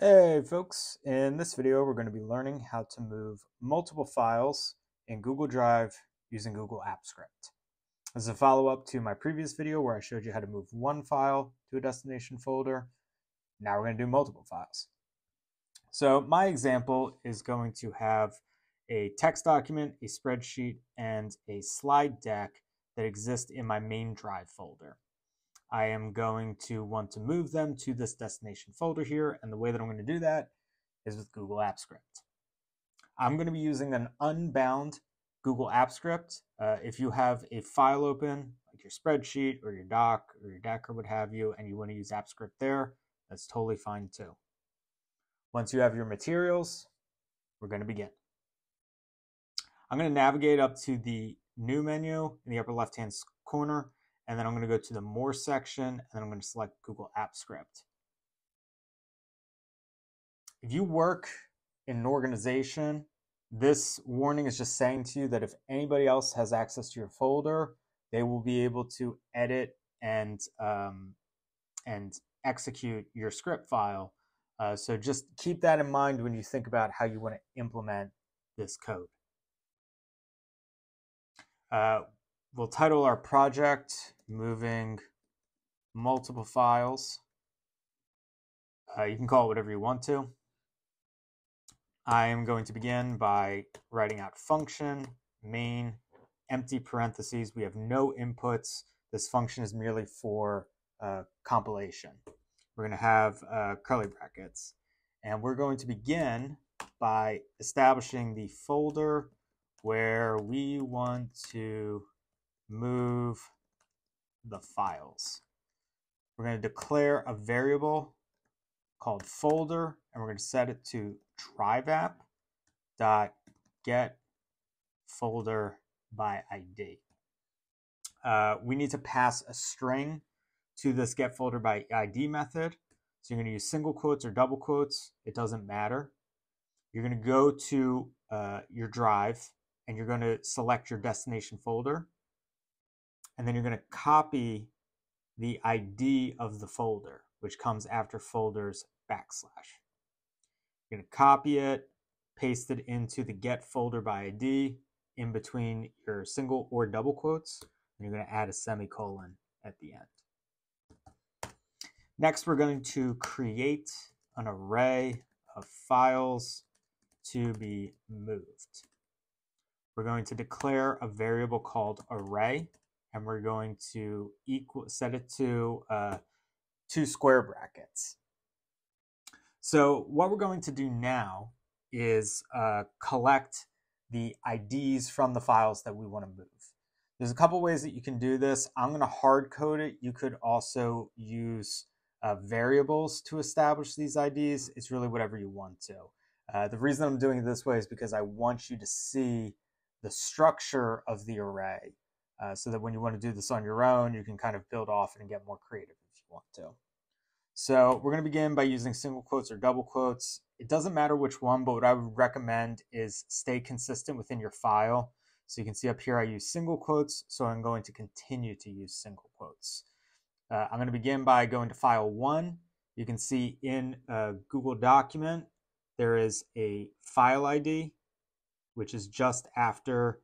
Hey folks, in this video we're going to be learning how to move multiple files in Google Drive using Google Apps Script. Is a follow-up to my previous video where I showed you how to move one file to a destination folder. Now we're going to do multiple files. So my example is going to have a text document, a spreadsheet, and a slide deck that exist in my main drive folder. I am going to want to move them to this destination folder here. And the way that I'm going to do that is with Google Apps Script. I'm going to be using an unbound Google Apps Script. Uh, if you have a file open, like your spreadsheet or your doc or your deck or what have you, and you want to use Apps Script there, that's totally fine too. Once you have your materials, we're going to begin. I'm going to navigate up to the new menu in the upper left hand corner and then I'm going to go to the More section, and then I'm going to select Google App Script. If you work in an organization, this warning is just saying to you that if anybody else has access to your folder, they will be able to edit and um, and execute your script file. Uh, so just keep that in mind when you think about how you want to implement this code. Uh, we'll title our project moving multiple files. Uh, you can call it whatever you want to. I am going to begin by writing out function, main, empty parentheses. We have no inputs. This function is merely for uh, compilation. We're going to have uh, curly brackets. And we're going to begin by establishing the folder where we want to move the files. We're going to declare a variable called folder, and we're going to set it to driveapp dot get folder by ID. Uh, we need to pass a string to this get folder by ID method. So you're going to use single quotes or double quotes. It doesn't matter. You're going to go to uh, your drive and you're going to select your destination folder and then you're going to copy the ID of the folder, which comes after folders backslash. You're going to copy it, paste it into the get folder by ID in between your single or double quotes, and you're going to add a semicolon at the end. Next, we're going to create an array of files to be moved. We're going to declare a variable called array and we're going to equal set it to uh, two square brackets. So what we're going to do now is uh, collect the IDs from the files that we want to move. There's a couple ways that you can do this. I'm going to hard code it. You could also use uh, variables to establish these IDs. It's really whatever you want to. Uh, the reason I'm doing it this way is because I want you to see the structure of the array uh, so that when you want to do this on your own, you can kind of build off and get more creative if you want to. So we're going to begin by using single quotes or double quotes. It doesn't matter which one, but what I would recommend is stay consistent within your file. So you can see up here I use single quotes, so I'm going to continue to use single quotes. Uh, I'm going to begin by going to file one. You can see in a Google document, there is a file ID, which is just after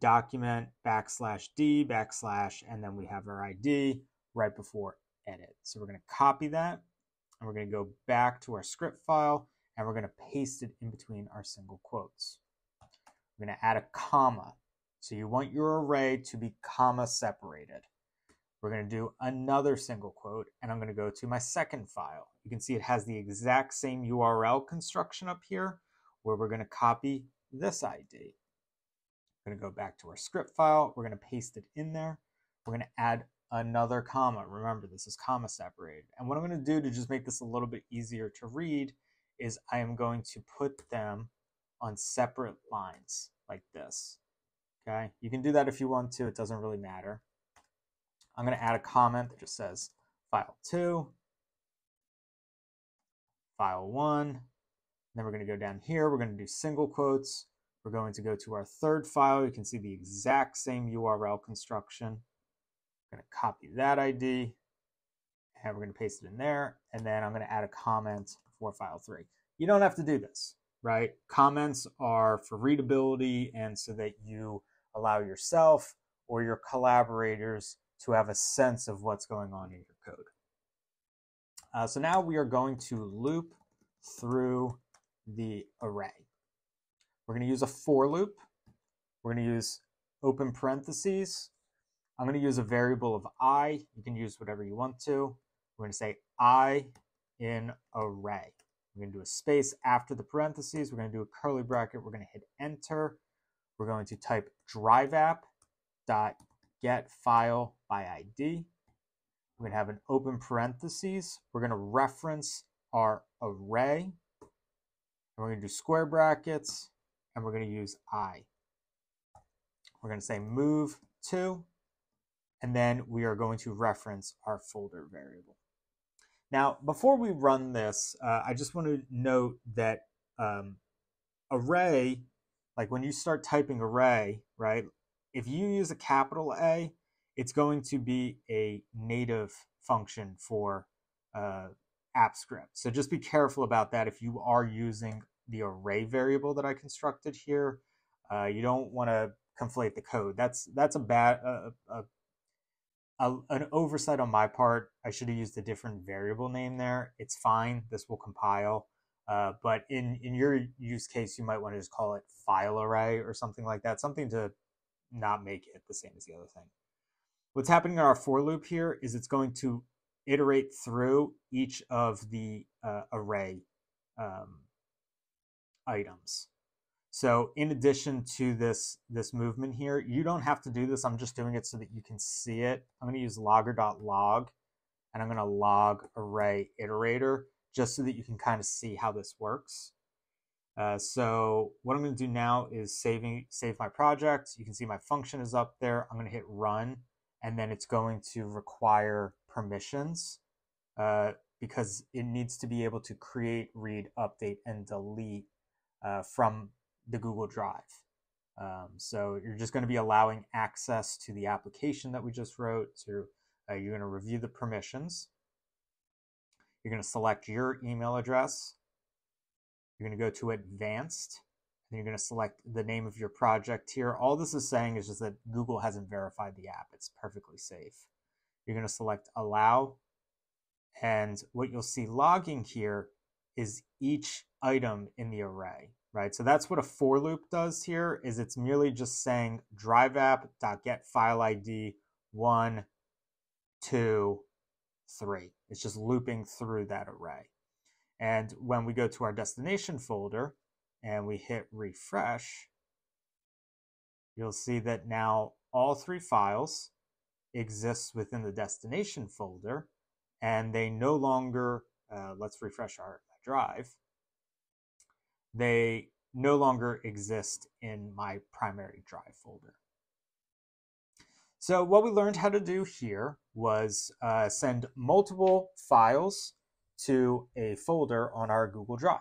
document backslash D backslash, and then we have our ID right before edit. So we're going to copy that and we're going to go back to our script file and we're going to paste it in between our single quotes. We're going to add a comma. So you want your array to be comma separated. We're going to do another single quote and I'm going to go to my second file. You can see it has the exact same URL construction up here where we're going to copy this ID. Going to go back to our script file. We're going to paste it in there. We're going to add another comma. Remember, this is comma separated. And what I'm going to do to just make this a little bit easier to read is I am going to put them on separate lines like this. Okay, you can do that if you want to. It doesn't really matter. I'm going to add a comment that just says file 2, file 1. Then we're going to go down here. We're going to do single quotes. We're going to go to our third file. You can see the exact same URL construction. I'm going to copy that ID. and we're going to paste it in there. And then I'm going to add a comment for file three. You don't have to do this, right? Comments are for readability and so that you allow yourself or your collaborators to have a sense of what's going on in your code. Uh, so now we are going to loop through the array. We're going to use a for loop. We're going to use open parentheses. I'm going to use a variable of i. You can use whatever you want to. We're going to say i in array. We're going to do a space after the parentheses. We're going to do a curly bracket. We're going to hit enter. We're going to type drive app dot get file by ID. We're going to have an open parentheses. We're going to reference our array. And we're going to do square brackets. And we're going to use I. We're going to say move to. And then we are going to reference our folder variable. Now, before we run this, uh, I just want to note that um, array, like when you start typing array, right, if you use a capital A, it's going to be a native function for uh, AppScript. So just be careful about that if you are using the array variable that I constructed here. Uh, you don't want to conflate the code. That's that's a bad a, a, an oversight on my part. I should have used a different variable name there. It's fine. This will compile. Uh, but in in your use case, you might want to just call it file array or something like that. Something to not make it the same as the other thing. What's happening in our for loop here is it's going to iterate through each of the uh, array um, items. So in addition to this, this movement here, you don't have to do this. I'm just doing it so that you can see it. I'm going to use logger.log and I'm going to log array iterator just so that you can kind of see how this works. Uh, so what I'm going to do now is saving save my project. You can see my function is up there. I'm going to hit run, and then it's going to require permissions uh, because it needs to be able to create, read, update, and delete uh, from the Google Drive. Um, so you're just going to be allowing access to the application that we just wrote. So uh, you're going to review the permissions. You're going to select your email address. You're going to go to advanced and you're going to select the name of your project here. All this is saying is just that Google hasn't verified the app. It's perfectly safe. You're going to select allow. And what you'll see logging here is each item in the array, right? So that's what a for loop does here is it's merely just saying drive app dot get file ID one, two, three. It's just looping through that array. And when we go to our destination folder and we hit refresh, you'll see that now all three files exist within the destination folder and they no longer, uh, let's refresh our drive, they no longer exist in my primary drive folder. So what we learned how to do here was uh, send multiple files to a folder on our Google Drive.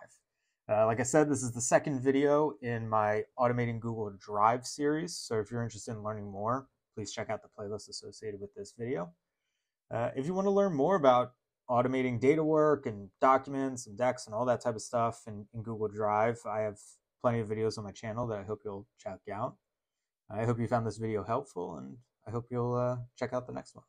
Uh, like I said, this is the second video in my Automating Google Drive series. So if you're interested in learning more, please check out the playlist associated with this video. Uh, if you want to learn more about automating data work and documents and decks and all that type of stuff in, in Google Drive, I have plenty of videos on my channel that I hope you'll check out. I hope you found this video helpful and I hope you'll uh, check out the next one.